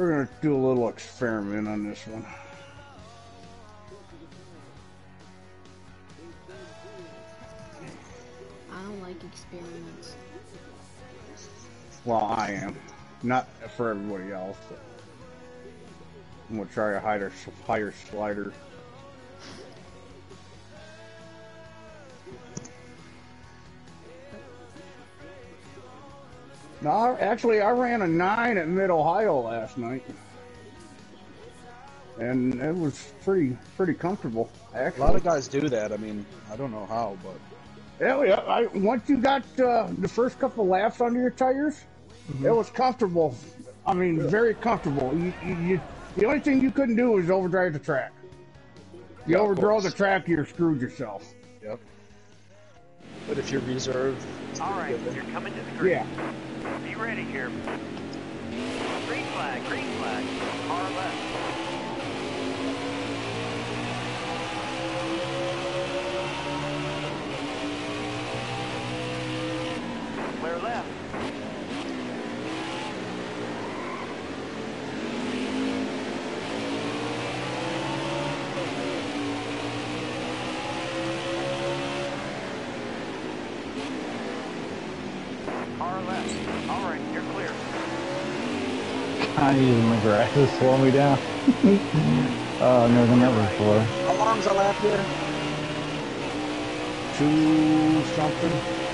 We're gonna do a little experiment on this one. I don't like experiments. Well, I am. Not for everybody else, but I'm gonna try a higher, higher slider. No, I- actually, I ran a nine at Mid Ohio last night, and it was pretty pretty comfortable. A lot of guys do that. I mean, I don't know how, but Yeah, yeah. I, once you got uh, the first couple laps under your tires, it was comfortable. I mean, very comfortable. You, you, you, the only thing you couldn't do was overdrive the track. You Yeah, of overdrove the track, you're screwed yourself. yep. But if you're reserved, it's All pretty right, good you're coming to the green. Yeah. Be ready here. Green flag, green flag. Far left. Clear left. Far left. All right, you're clear. Using my grass to slow me down. oh, I've never done that before. How long's the lap here? Two something.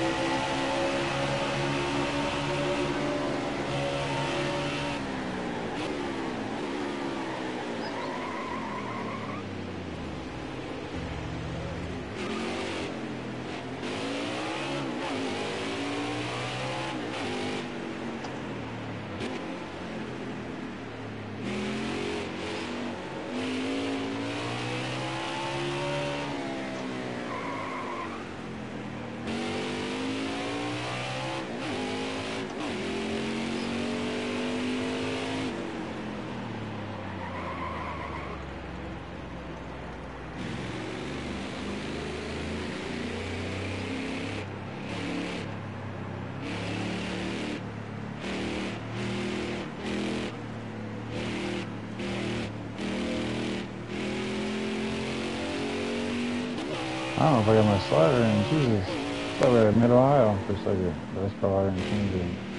I don't know if I got my slider in. Jesus. I thought we were at Mid Ohio for a second. But that's probably why I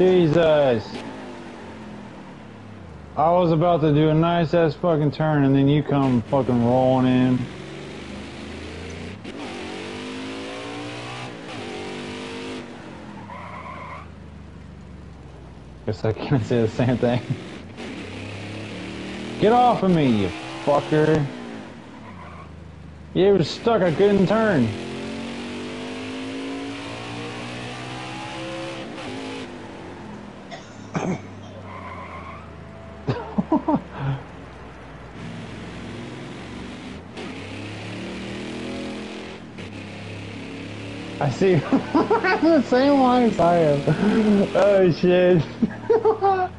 Jesus. I was about to do a nice ass fucking turn and then you come fucking rolling in. Guess I can't say the same thing. Get off of me, you fucker. You were stuck, I couldn't turn. see the same lines I am. Oh shit.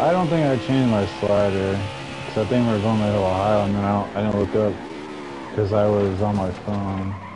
I don't think I changed my slider, because I think we're going to Ohio and then I, I didn't look up because I was on my phone.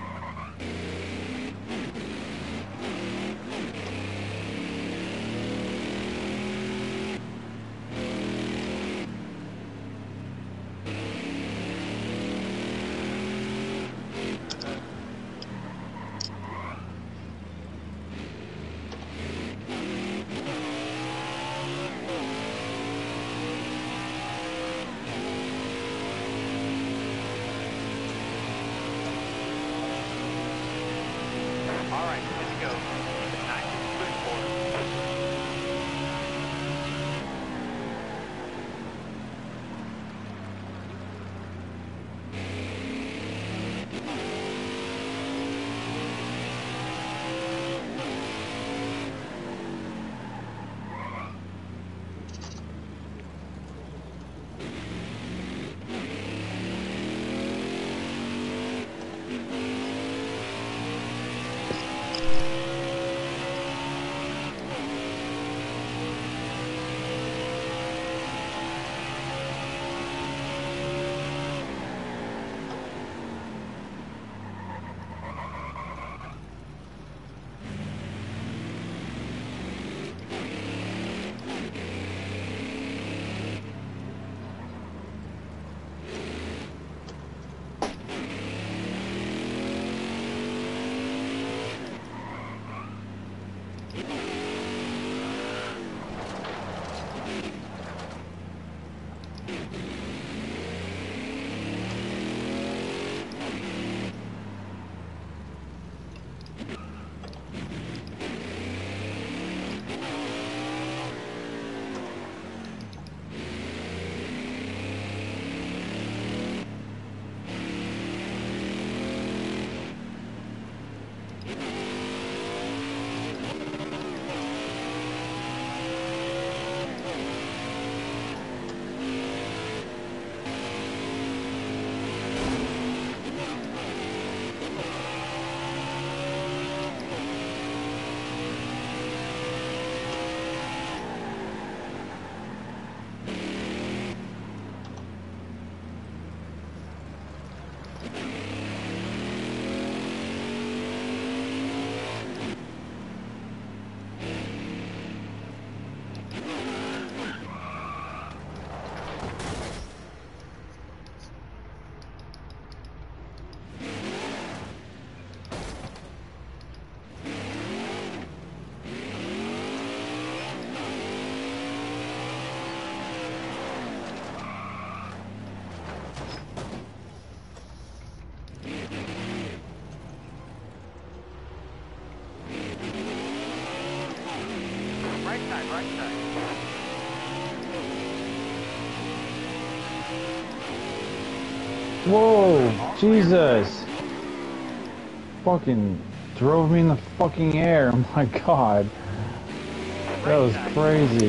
Right side. Whoa, Jesus. Fucking drove me in the fucking air. Oh my god. That was crazy.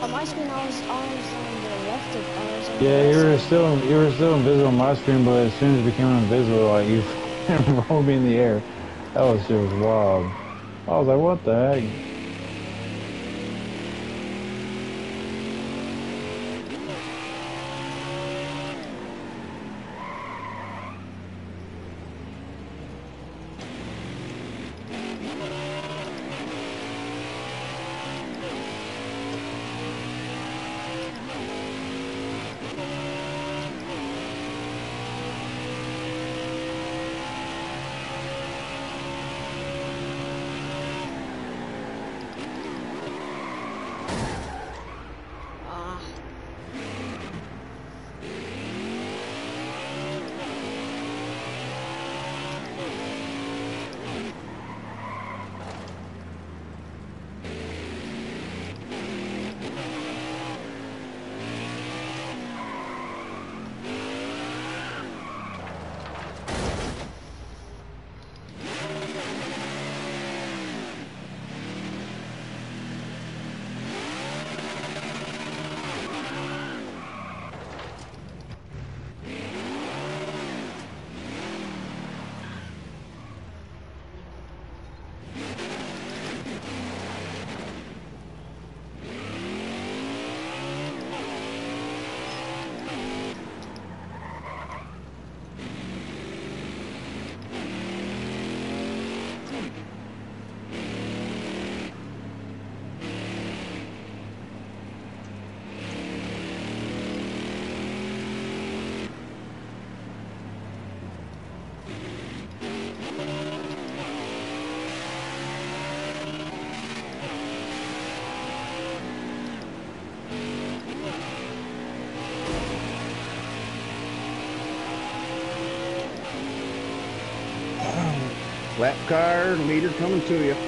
On my screen, I was, I was on the left of, I was on the Yeah, you were still you were still invisible on my screen, but as soon as you became invisible, like you rolled me in the air. That was just wild. I was like, what the heck? Lap car, leader coming to you.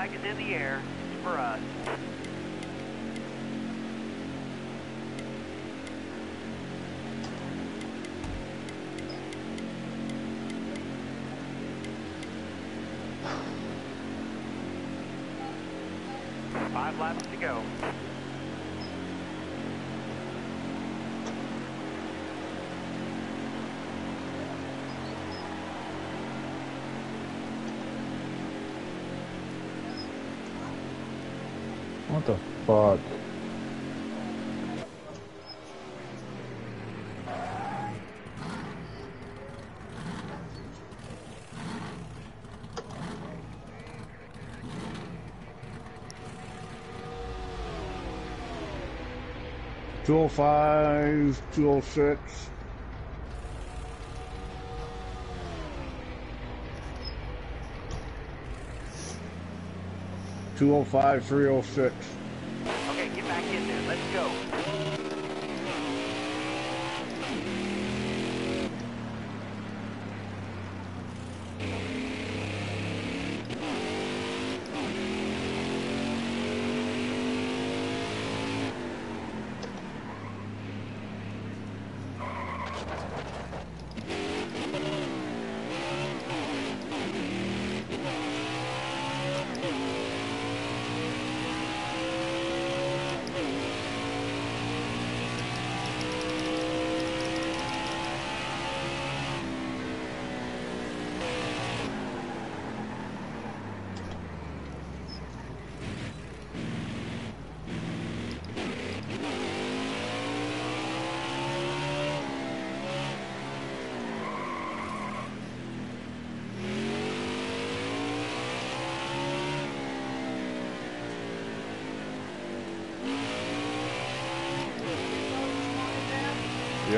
Flag is in the air. For us. Fuck? Two oh five, two oh six. Two oh five, three oh six.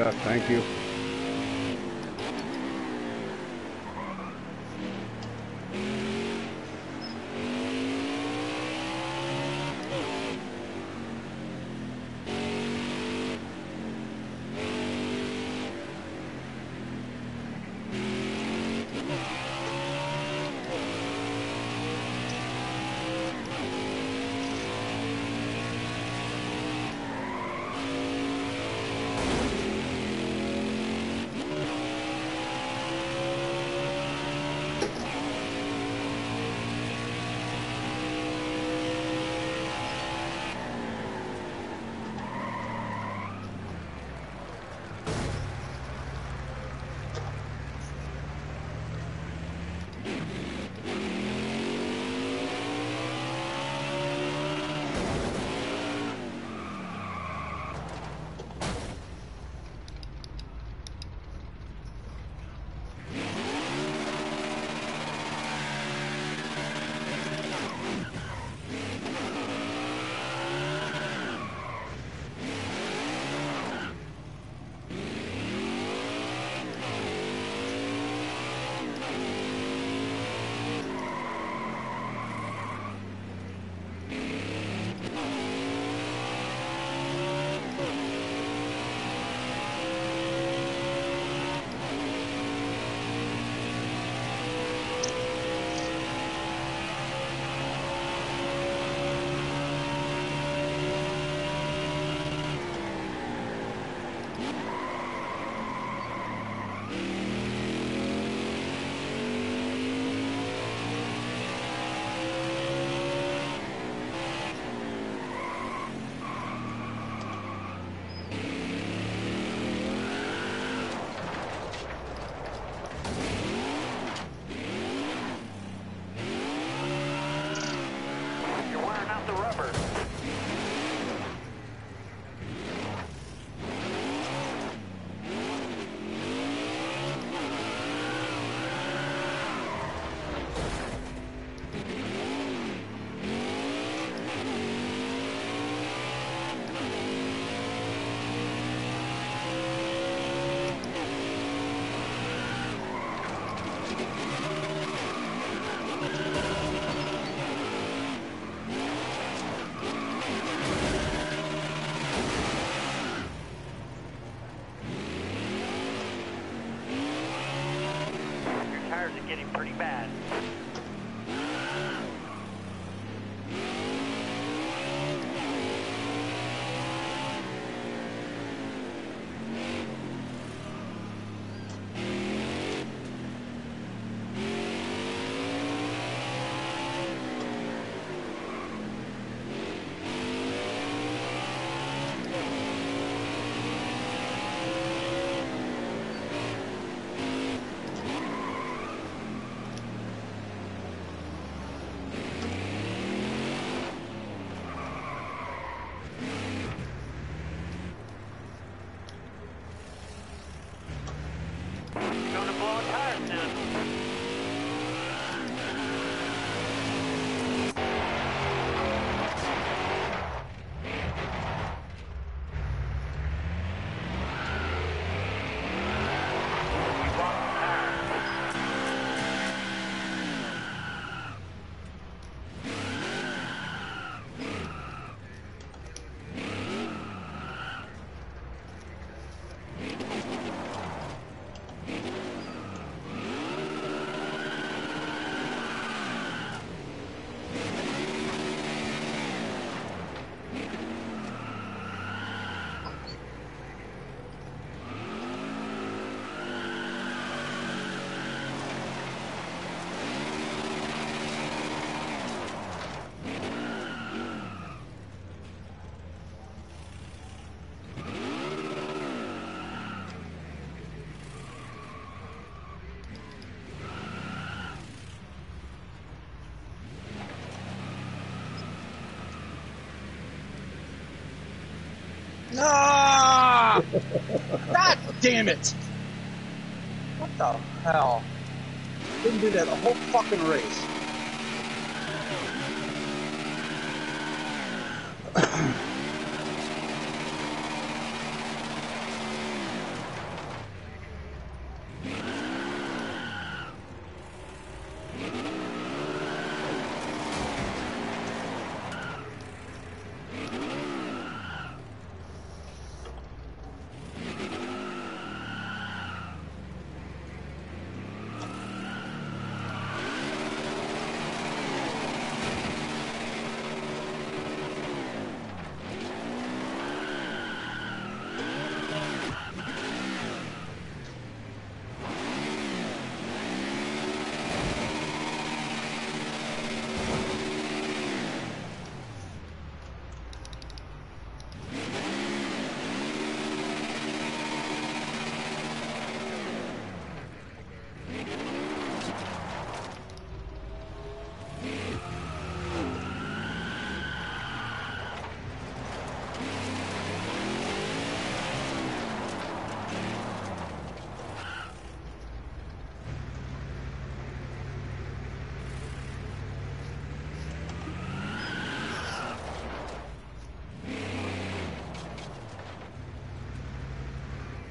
Yeah, thank you. Getting pretty bad. God damn it! What the hell? Didn't do that the whole fucking race.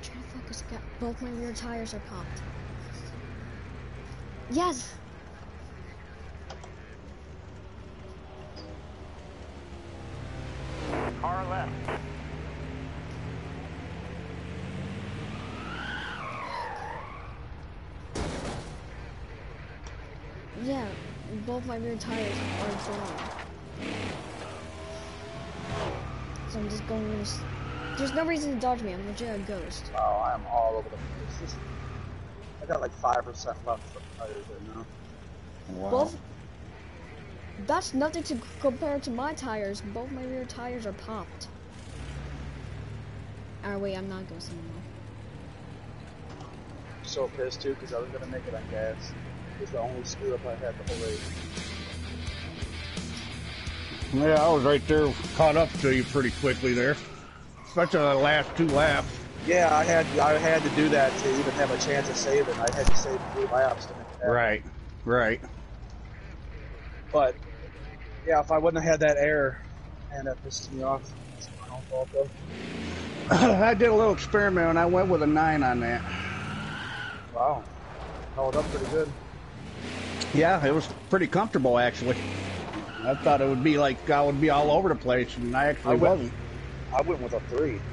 Trying to focus. Got both my rear tires are popped. Yes. Car left. Yeah. Both my rear tires are gone. So I'm just going. to There's no reason to dodge me. I'm legit a ghost. Oh, I am all over the place. I got like 5% left for tires right now. Wow. Both. That's nothing to compare to my tires. Both my rear tires are popped. Ah, wait, I'm not ghost anymore. so pissed too because I was gonna make it on gas. It was the only screw up I had the whole race. Yeah, I was right there, caught up to you pretty quickly there. Especially the last two laps. Yeah, I had I had to do that to even have a chance of saving. I had to save three laps to make it happen. Right, right. But yeah, if I wouldn't have had that error, and that pisses me off. It's my own fault though. I did a little experiment and I went with a nine on that. Wow, held up pretty good. Yeah, it was pretty comfortable actually. I thought it would be like I would be all over the place, and I actually I wasn't. I went with a three.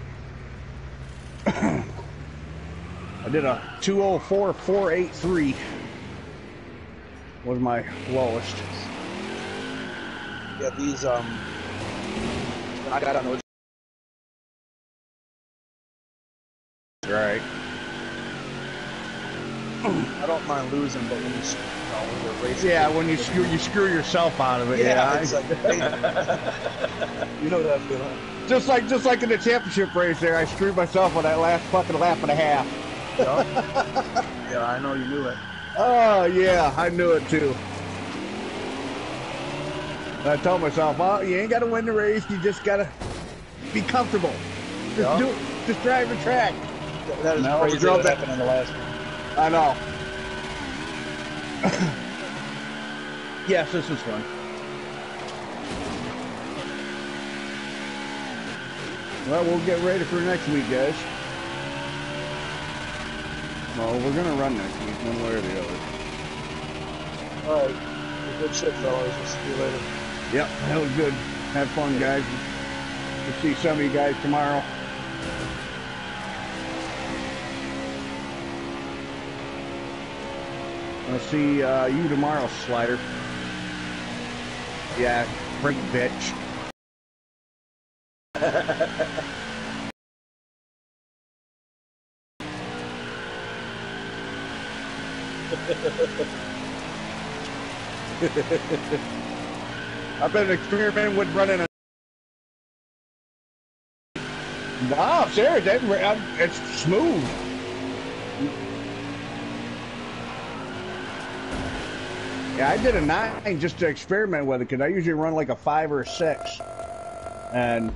I did a 204.483 was my lowest. Yeah, these um, I got on those. Right. I don't mind losing, but when you, s- you know, when you're racing. Yeah, when you screw you screw yourself out of it. Yeah, Yeah, it's I- like, you know that feeling. just like just like in the championship race there, I screwed myself on that last fucking lap and a half. Yeah, yeah I know you knew it. Oh yeah, I knew it too. I told myself, "Oh, you ain't got to win the race. You just gotta be comfortable. Just Yeah. do, just drive the track." That is No, crazy. drove What that- happened in the last one. I know. yes, this is fun. Well, we'll get ready for next week, guys. Well, we're gonna run next week, one way or the other. All right, good shit, fellas. We'll see you later. Yep, that was good. Have fun, guys. We'll see some of you guys tomorrow. I'll see uh, you tomorrow, Slider. Yeah, freak bitch. I've been experimenting with running a. No, serious. that- It's smooth. Yeah, I did a nine just to experiment with it because I usually run like a five or a six, and